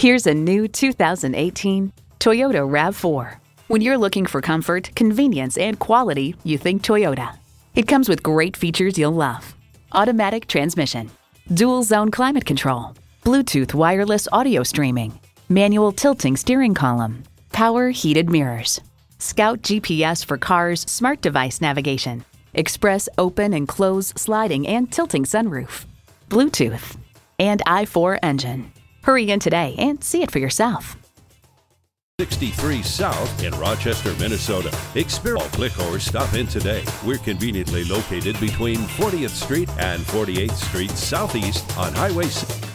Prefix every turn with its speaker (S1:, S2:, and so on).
S1: Here's a new 2018 Toyota RAV4. When you're looking for comfort, convenience, and quality, you think Toyota. It comes with great features you'll love. Automatic transmission, dual zone climate control, Bluetooth wireless audio streaming, manual tilting steering column, power heated mirrors, Scout GPS for cars, smart device navigation, express open and close sliding and tilting sunroof, Bluetooth, and i4 engine. Hurry in today and see it for yourself.
S2: 63 South in Rochester, Minnesota. Experience click or stop in today. We're conveniently located between 40th Street and 48th Street Southeast on Highway 6.